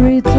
every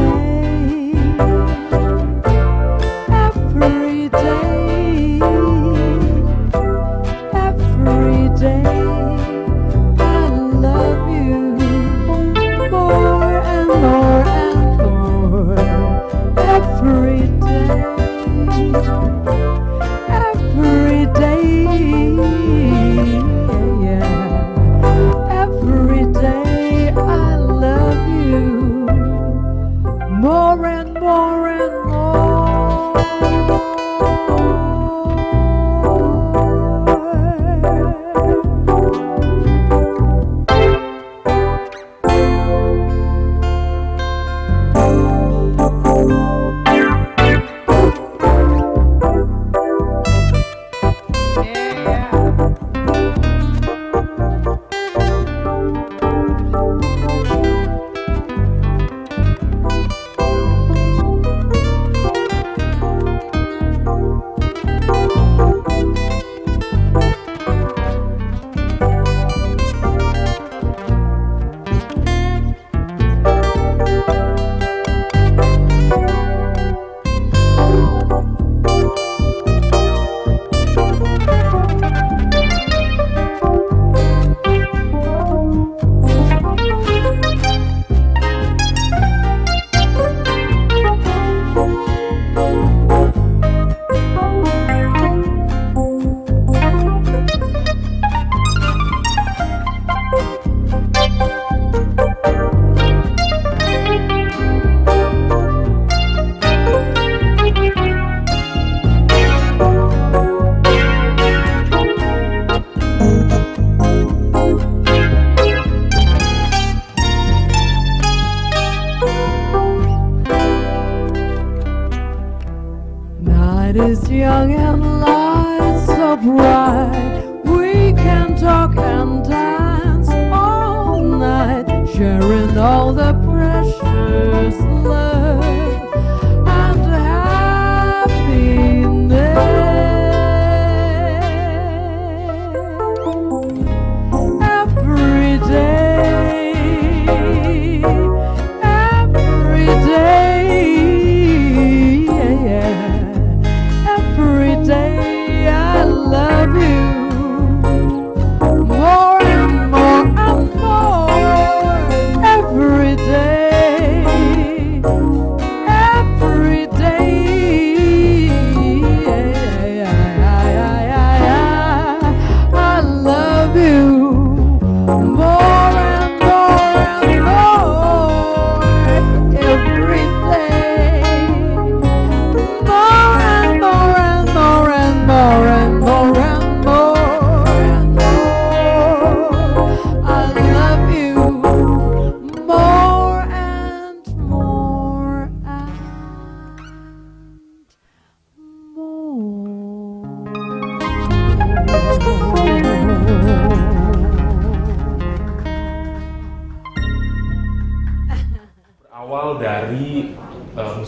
is young and light so bright. We can talk and dance all night, sharing all the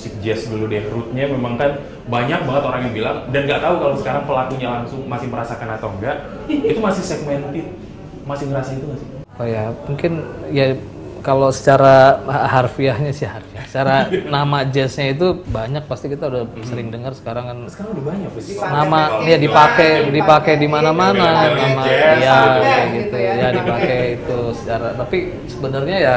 musik jazz dulu deh, rootnya memang kan banyak banget orang yang bilang dan nggak tahu kalau sekarang pelakunya langsung masih merasakan atau enggak, itu masih segmented, masih ngerasa itu nggak sih? Oh ya, mungkin ya kalau secara harfiahnya sih harfiah. Secara nama jazznya itu banyak pasti kita udah sering dengar sekarang kan. Sekarang udah banyak festival. nama ya dipakai dipakai. di mana-mana. Bela-belain nama jazz, ya gitu. kayak gitu. Ya dipakai itu secara. Tapi sebenarnya ya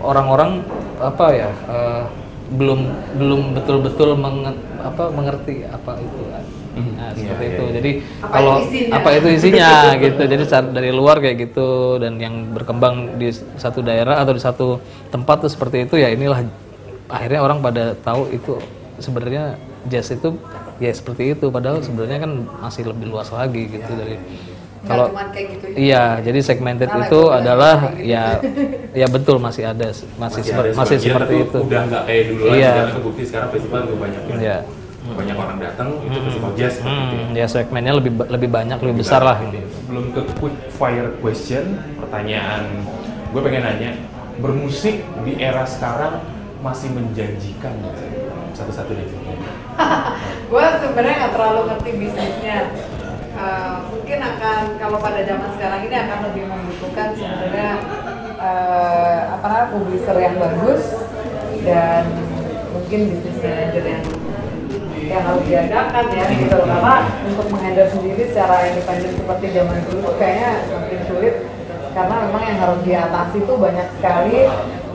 orang-orang apa ya eh, belum belum betul-betul menge- apa mengerti apa itu kan. Hmm, Nah, iya, seperti iya, itu. iya. Jadi Apa kalau isinya? apa itu isinya gitu. Jadi saat dari luar kayak gitu dan yang berkembang di satu daerah atau di satu tempat tuh seperti itu ya inilah akhirnya orang pada tahu itu sebenarnya jazz itu ya seperti itu padahal sebenarnya kan masih lebih luas lagi gitu dari kalau cuman kayak gitu Iya, jadi segmented Salah, itu adalah gitu. ya ya betul masih ada masih masih, seper- ada masih seperti itu. udah nggak kayak dulu lagi Iya. karena kebukti sekarang festival lebih banyak ya. Iya. banyak orang datang itu festival jazz seperti itu ya. Hmm, ya segmennya lebih lebih banyak, lebih besar lah. Sebelum ke quick fire question, pertanyaan gue pengen nanya, bermusik di era sekarang masih menjanjikan sih? Satu-satunya. gue sebenarnya nggak terlalu ngerti bisnisnya Eh, mungkin akan kalau pada zaman sekarang ini akan lebih membutuhkan sebenarnya eh, apa namanya publisher yang bagus dan mungkin bisnis manager yang yang harus diadakan ya gitu. Loh karena untuk menghandle sendiri secara independen seperti zaman dulu tuh kayaknya semakin sulit. Karena memang yang harus diatasi tuh banyak sekali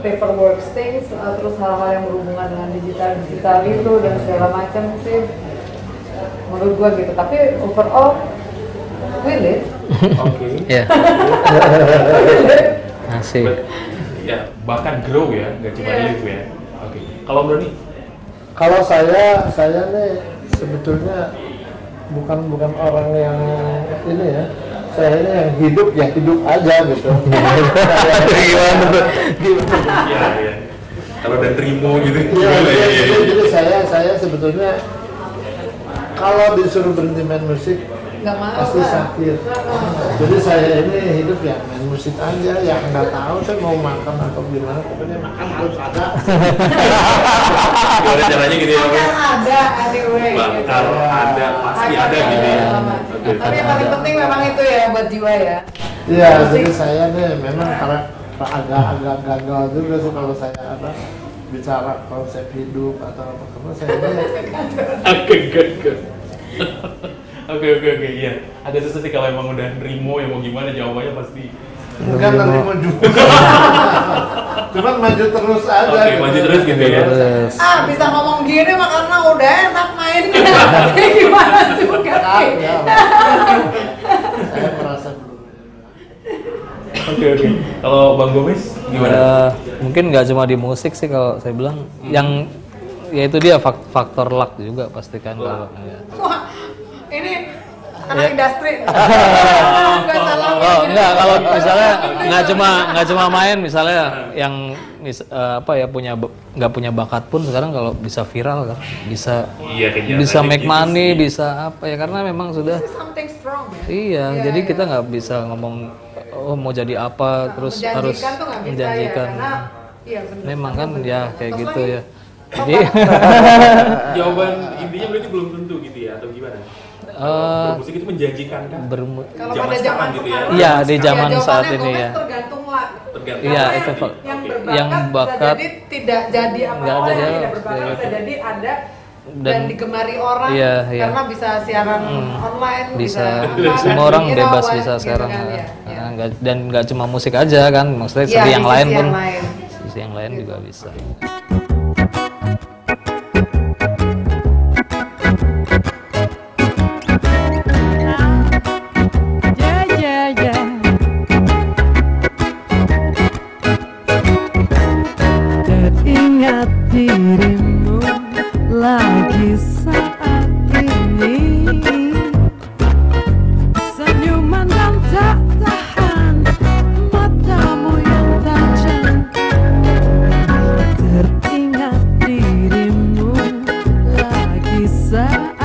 paperwork things eh, terus hal-hal yang berhubungan dengan digital digital itu dan segala macam sih. Menurut gua gitu. Tapi overall we live Oke. Ya. Masih. But, ya bahkan grow ya, nggak cuma Iya. live ya. Oke. Kalau Broni, Kalau saya, saya nih sebetulnya bukan bukan orang yang ini ya. Saya ini yang hidup ya hidup aja gitu. Gimana tuh? ya ya. Kalau dan Trimo gitu. Iya, ya, ya, jadi, ya. jadi saya saya sebetulnya kalau disuruh berhenti main musik nggak mau pasti lah. sakit. Jadi saya ini hidup ya main musik aja, ya nggak tahu saya mau makan atau gimana, pokoknya makan harus ada. Gimana caranya gitu ya? Bang? Akan ada anyway gitu. Bakal ada, pasti Akan ada gitu ya. Tapi yang paling penting memang itu ya buat jiwa ya. Iya, jadi saya nih memang karena agak-agak gagal juga sih kalau saya ada bicara konsep hidup atau apa karena saya ini Oke, oke, oke. Oke, oke, oke, iya. Agak susah sih kalau emang udah Rimo yang mau gimana jawabannya pasti. bukan mau juga. Cuman maju terus aja. Oke, maju terus gitu ya. Terus. Ah bisa ngomong gini mah karena udah enak mainnya. Kayak gimana juga sih. Ya, saya merasa belum. Oke, oke. Kalau Bang Gomez gimana? Eh, mungkin nggak cuma di musik sih kalau saya bilang yang ya itu dia fak- faktor luck juga pasti kan kalau ya. Wah ini anak Ya. industri. Nggak salah. Oh enggak kalau misalnya nggak cuma nggak cuma main misalnya yang mis- eh, apa ya punya nggak punya bakat pun sekarang kalau bisa viral kan bisa Iya, bisa make gitu money sih. bisa apa ya karena memang sudah Something strong ya. iya Iya, jadi iya. kita nggak bisa ngomong oh mau jadi apa terus harus menjanjikan bisa menjanjikan ya karena iya bener. memang kan ya kayak Terus gitu lagi, ya jadi Jawaban intinya berarti belum tentu gitu ya atau gimana? Eh, Bermusik itu menjanjikan kan? bermu- Kalau Zaman pada zaman sekarang gitu ya. Iya, di ya, zaman jawabannya saat ini ya. Tergantung lah. Tergantung. Iya, itu yang, Oke. berbakat, Yang bakat- bisa jadi tidak jadi apa Nggak apa jadi yang tidak berbakat iya. bisa jadi ada dan, Dan- digemari orang Iya, iya. karena bisa siaran online bisa apa, semua orang bebas bisa gitu sekarang kan, ya. ya, ya. Nah, nggak- dan nggak cuma musik aja kan maksudnya Iya, segi di yang lain yang pun lain. sisi yang lain juga bisa I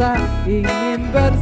rasa ingin bersama